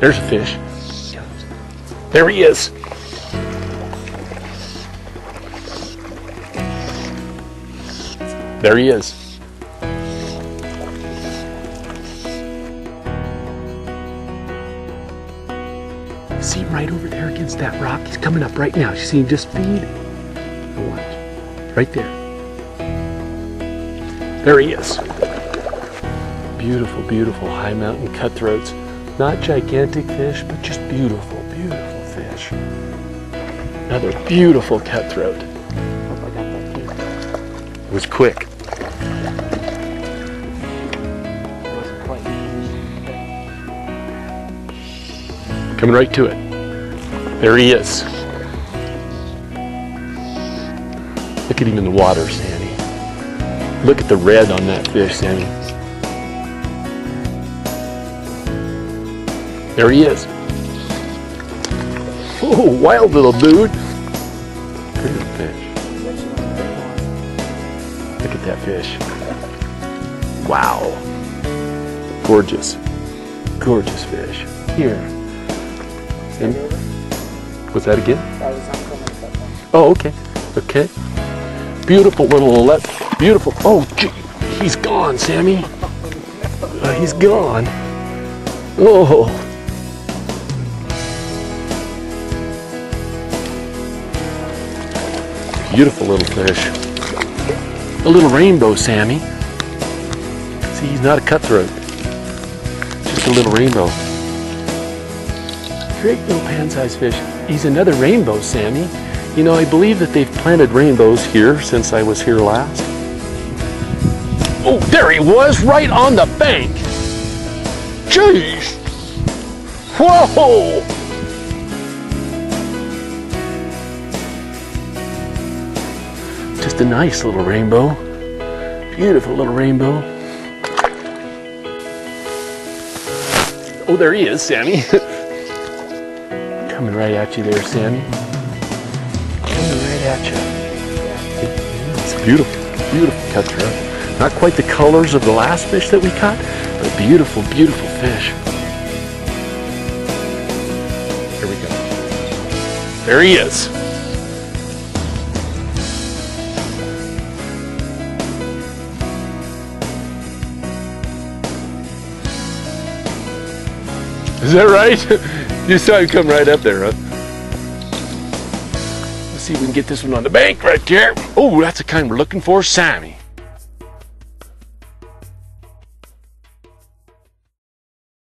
There's a fish. There he is. There he is. See him right over there against that rock? He's coming up right now. You see him just feed? Right there. There he is. Beautiful, beautiful high mountain cutthroats. Not gigantic fish, but just beautiful, beautiful fish. Another beautiful cutthroat. Hope I got that too. It was quick. Coming right to it. There he is. Look at him in the water, Sammy. Look at the red on that fish, Sammy. There he is. Oh, wild little dude. Pretty little fish. Look at that fish. Wow. Gorgeous. Gorgeous fish. Here. And, was that again? Oh, okay. Okay. Beautiful little let. Beautiful. Oh, gee. He's gone, Sammy. Uh, he's gone. Oh. Beautiful little fish. A little rainbow, Sammy. See, he's not a cutthroat. Just a little rainbow. Great little pan-sized fish. He's another rainbow, Sammy. You know, I believe that they've planted rainbows here since I was here last. Oh, there he was, right on the bank. Jeez. Whoa. Just a nice little rainbow. Beautiful little rainbow. Oh, there he is, Sammy. Coming right at you there, Sammy. Coming right at you. It's beautiful, beautiful cutthroat. Not quite the colors of the last fish that we caught, but beautiful, beautiful fish. Here we go. There he is. Is that right? you saw him come right up there, huh? Let's see if we can get this one on the bank right there. Oh, that's the kind we're looking for, Sammy.